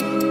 Hear me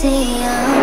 see you.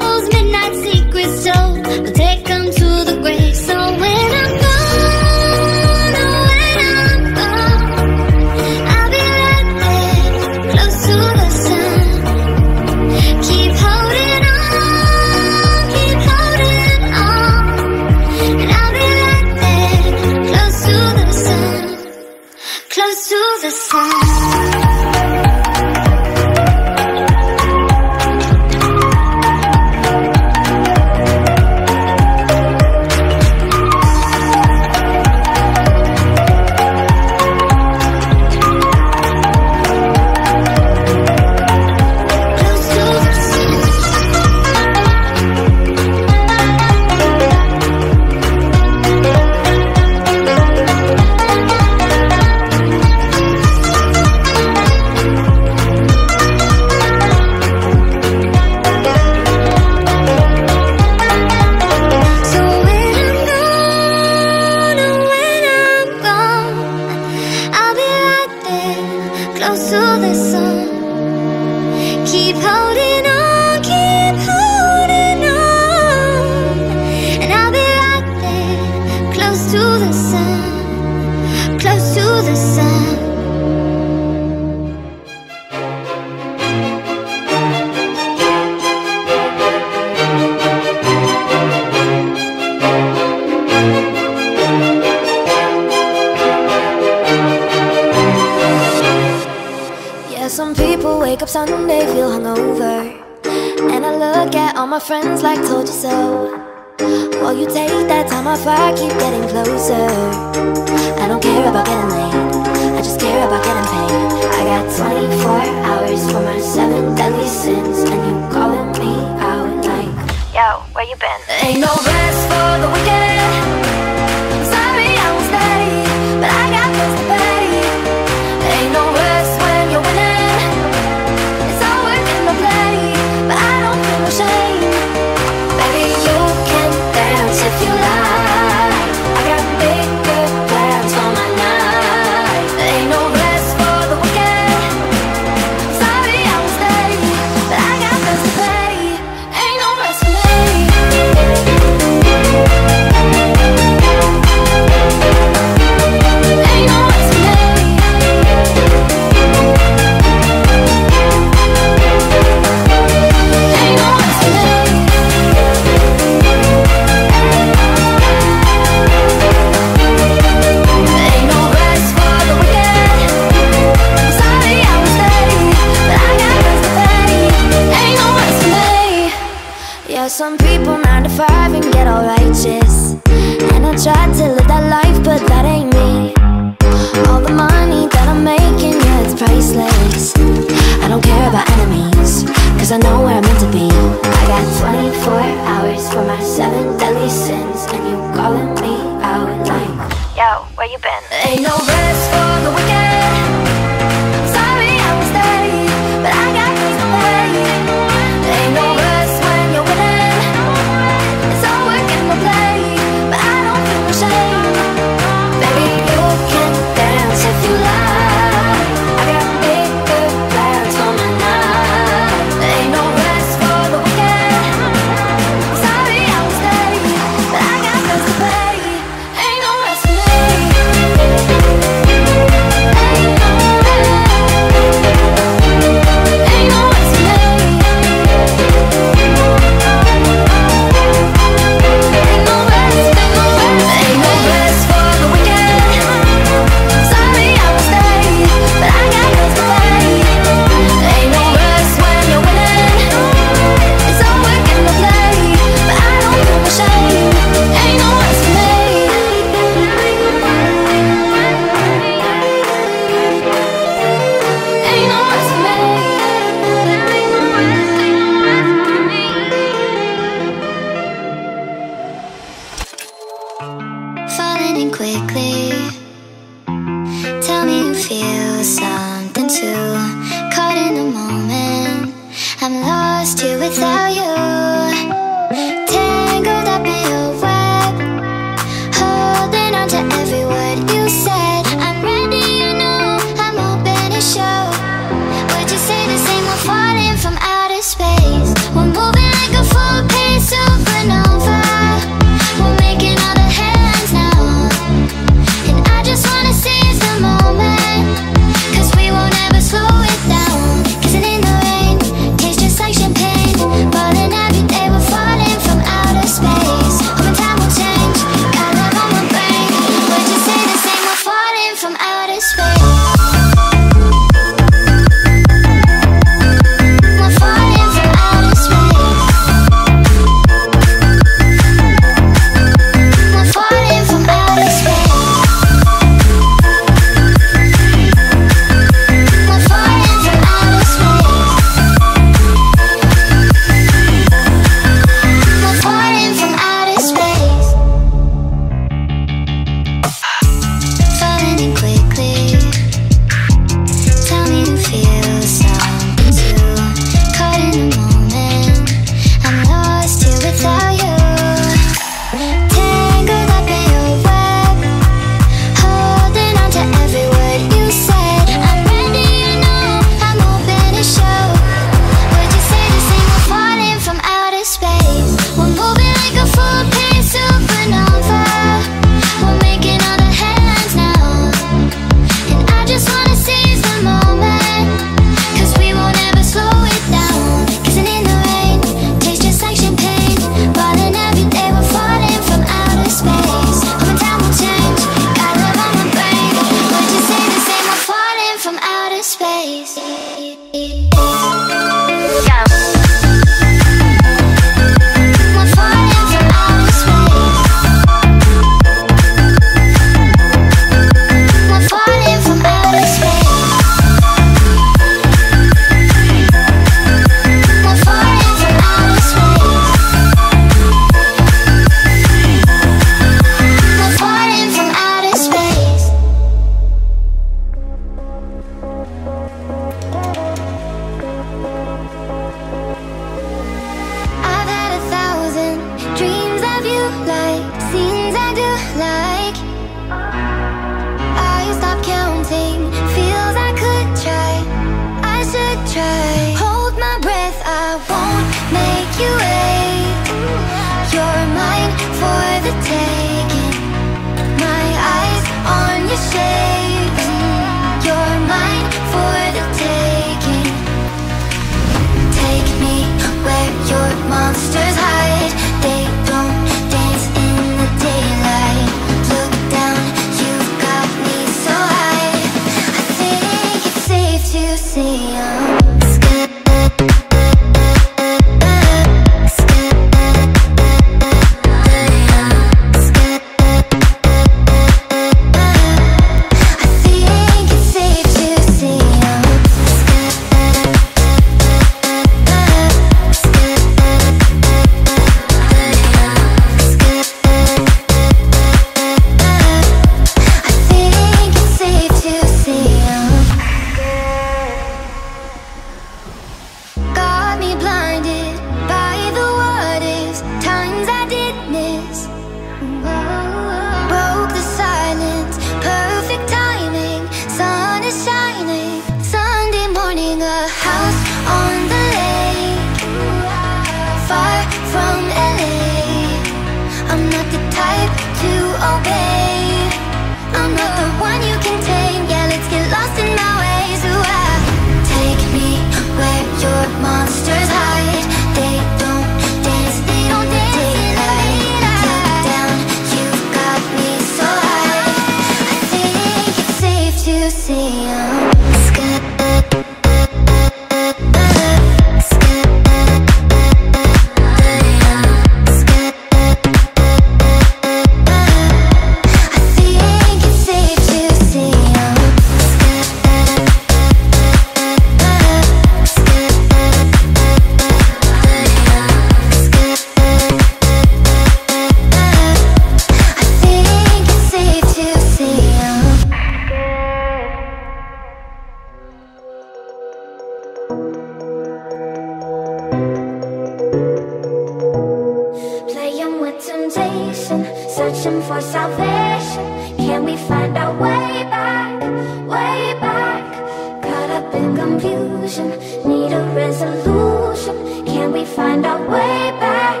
temptation, searching for salvation. Can we find our way back, way back? Caught up in confusion, need a resolution. Can we find our way back,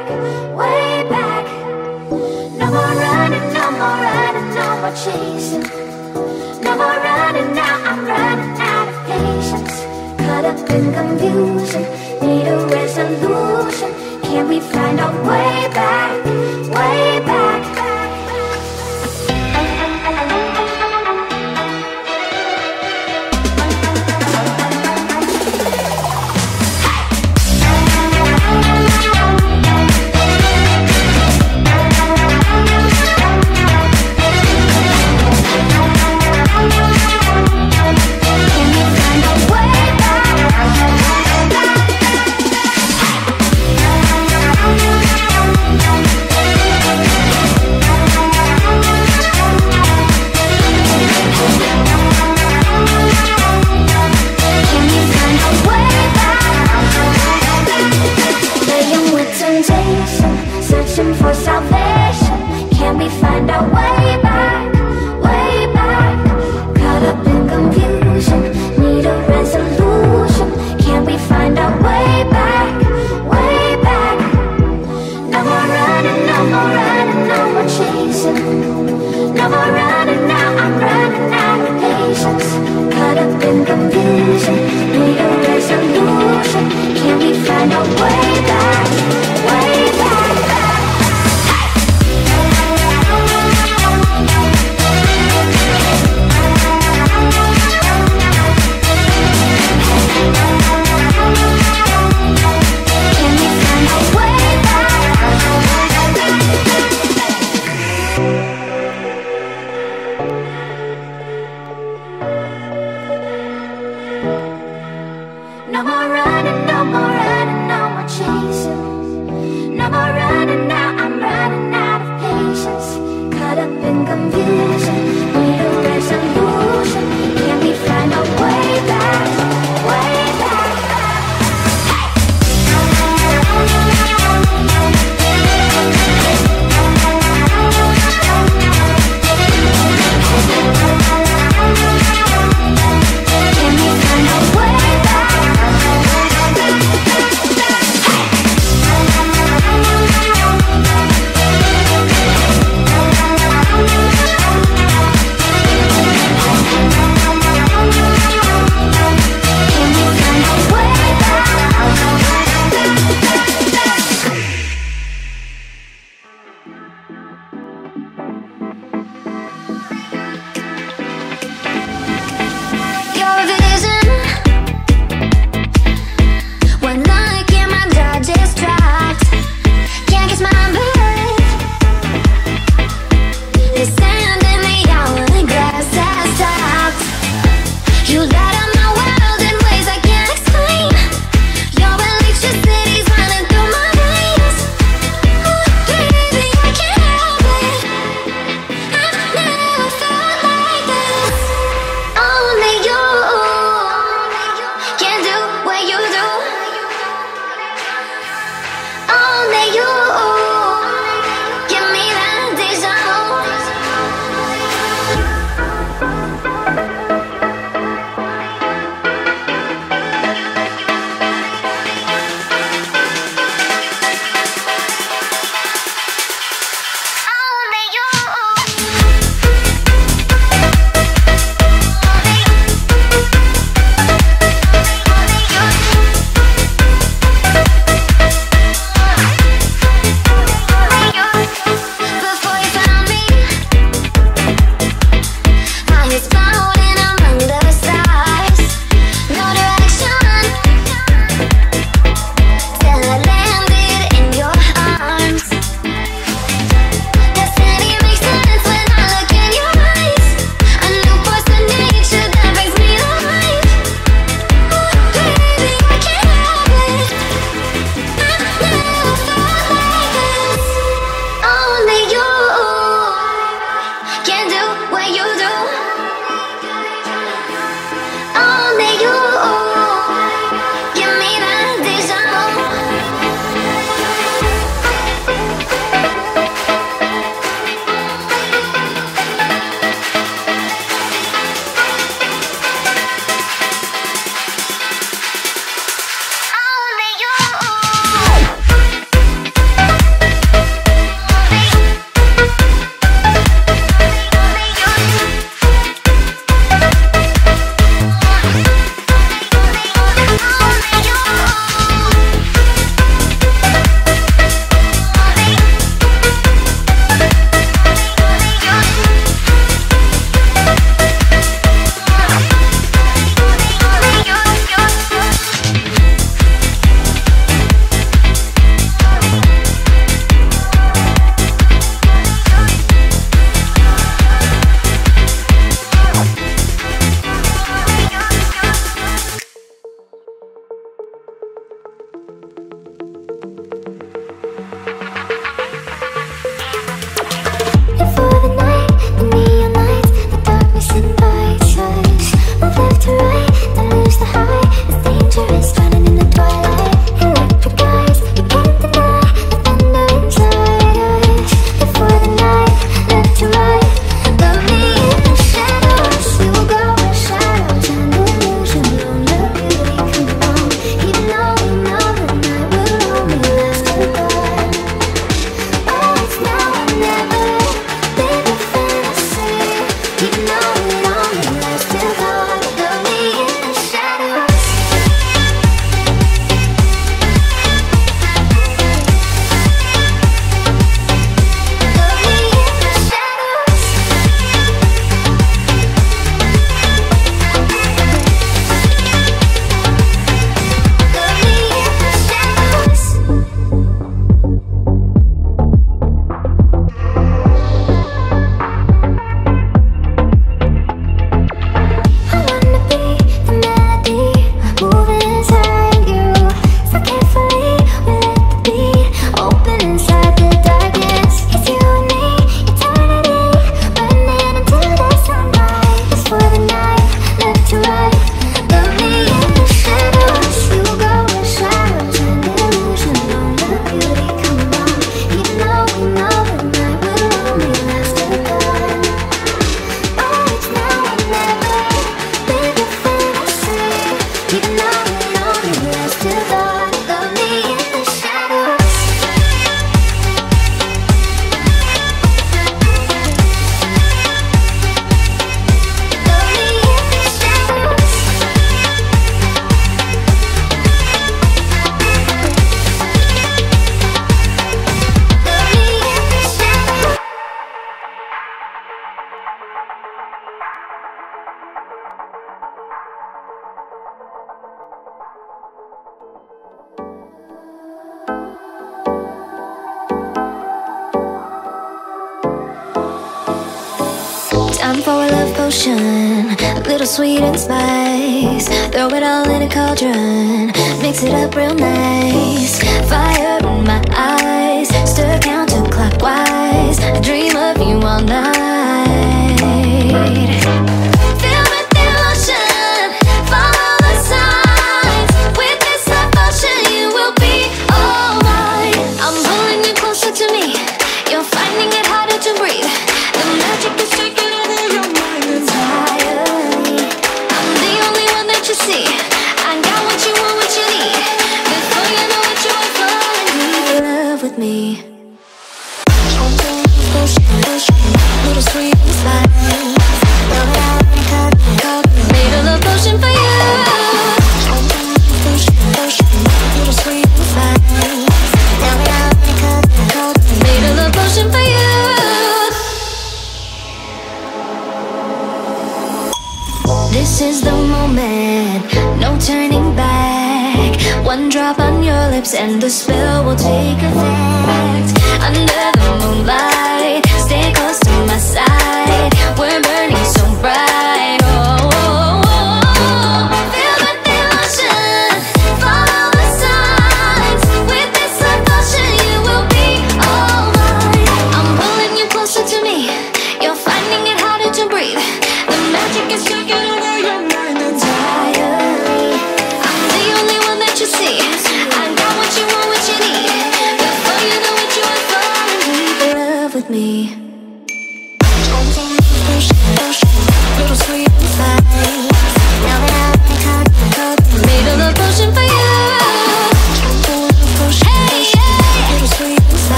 way back? No more running, no more running, no more chasing. No more running, now I'm running out of patience. Caught up in confusion, need a resolution. Can we find our way back?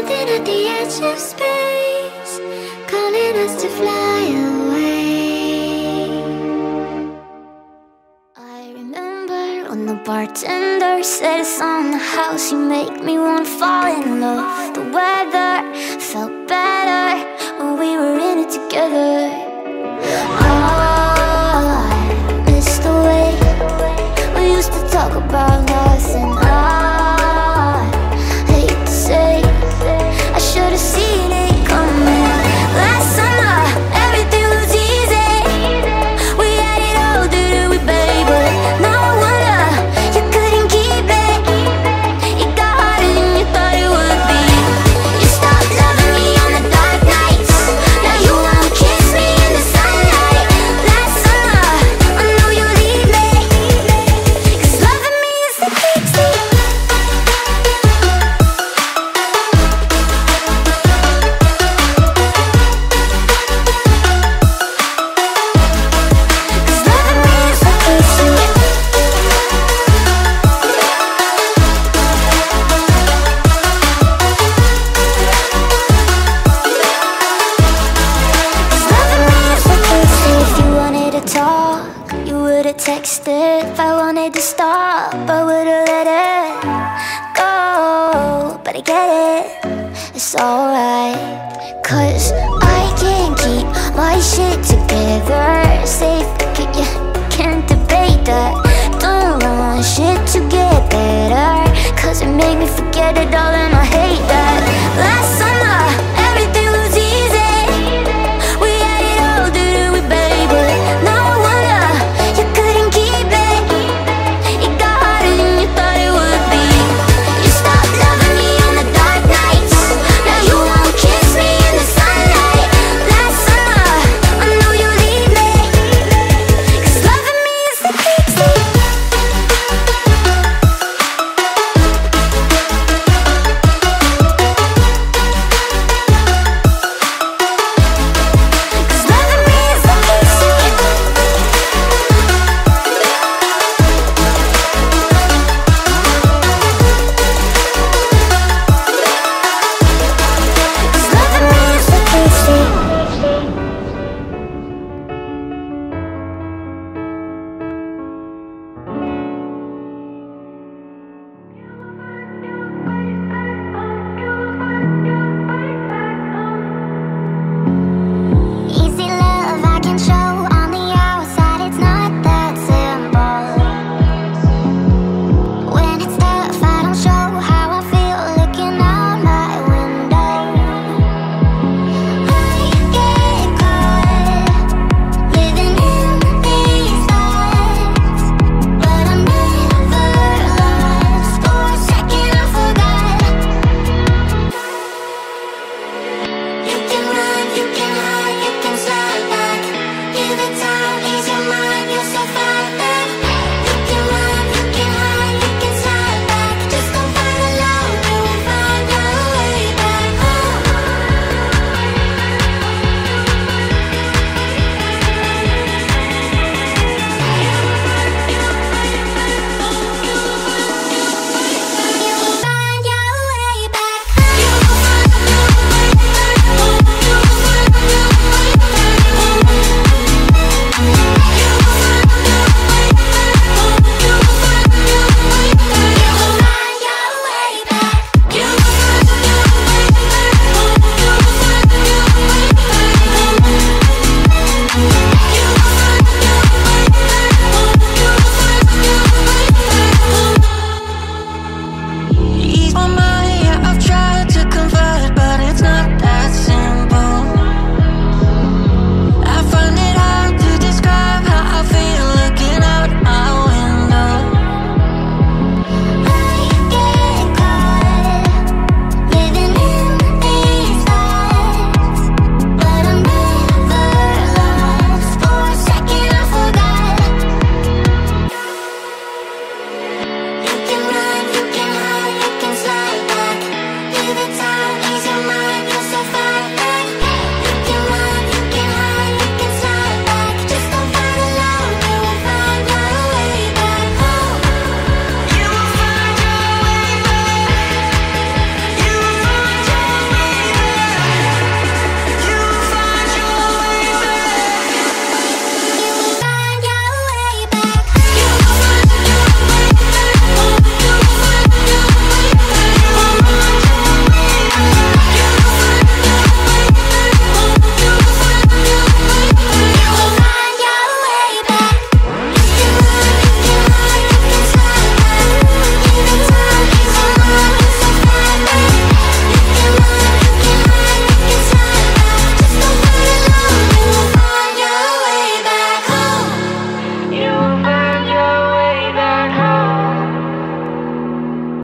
Something at the edge of space Calling us to fly away. I remember when the bartender said it's on the house You make me wanna fall in love. The weather felt better when we were in it together. Oh, I miss the way we used to talk about nothing